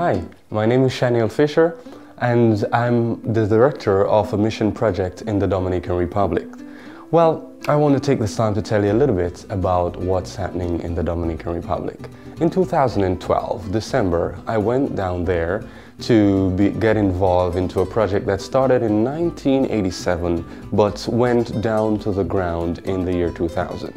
Hi, my name is Shaniel Fisher and I'm the director of a mission project in the Dominican Republic. Well, I want to take this time to tell you a little bit about what's happening in the Dominican Republic. In 2012, December, I went down there to be, get involved into a project that started in 1987 but went down to the ground in the year 2000.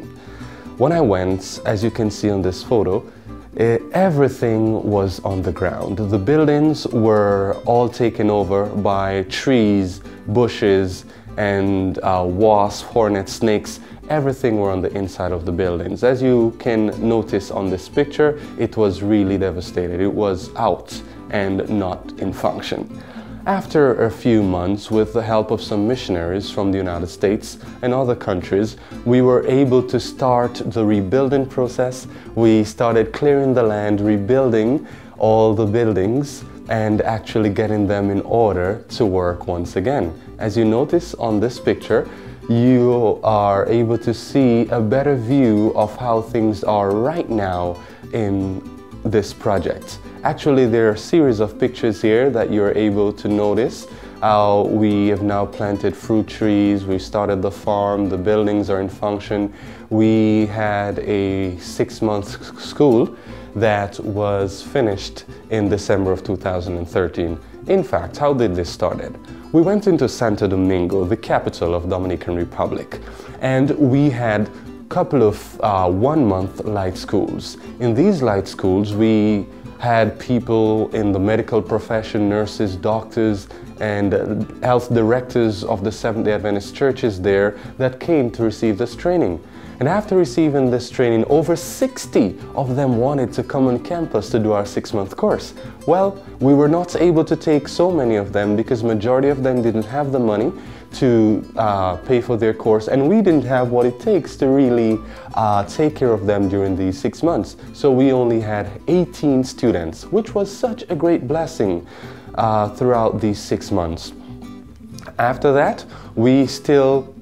When I went, as you can see on this photo, everything was on the ground. The buildings were all taken over by trees, bushes, and uh, wasps, hornets, snakes, everything were on the inside of the buildings. As you can notice on this picture, it was really devastated. It was out and not in function. After a few months, with the help of some missionaries from the United States and other countries, we were able to start the rebuilding process. We started clearing the land, rebuilding all the buildings and actually getting them in order to work once again. As you notice on this picture, you are able to see a better view of how things are right now in this project. Actually, there are a series of pictures here that you're able to notice. We have now planted fruit trees, we started the farm, the buildings are in function. We had a six-month school that was finished in December of 2013. In fact, how did this started? We went into Santo Domingo, the capital of Dominican Republic, and we had couple of uh, one-month light schools. In these light schools, we had people in the medical profession, nurses, doctors, and health directors of the Seventh-day Adventist churches there that came to receive this training. And after receiving this training, over 60 of them wanted to come on campus to do our six-month course. Well, we were not able to take so many of them because majority of them didn't have the money to uh, pay for their course and we didn't have what it takes to really uh, take care of them during these six months. So we only had 18 students, which was such a great blessing uh, throughout these six months. After that, we still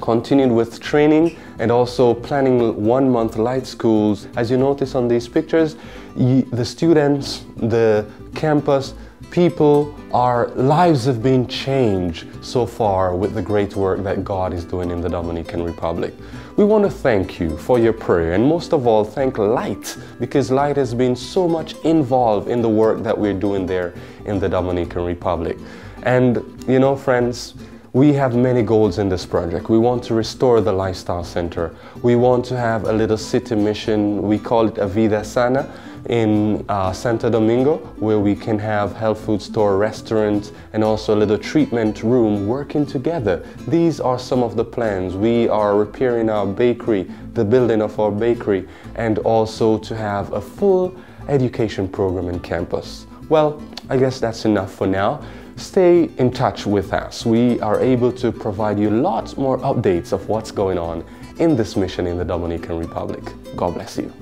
continued with training and also planning one month light schools. As you notice on these pictures, the students, the campus, people, our lives have been changed so far with the great work that God is doing in the Dominican Republic. We want to thank you for your prayer and most of all thank Light because Light has been so much involved in the work that we're doing there in the Dominican Republic. And you know friends, we have many goals in this project. We want to restore the Lifestyle Center. We want to have a little city mission. We call it a Vida Sana in uh, Santo Domingo where we can have health food store, restaurant and also a little treatment room working together. These are some of the plans. We are repairing our bakery, the building of our bakery and also to have a full education program in campus. Well, I guess that's enough for now. Stay in touch with us. We are able to provide you lots more updates of what's going on in this mission in the Dominican Republic. God bless you.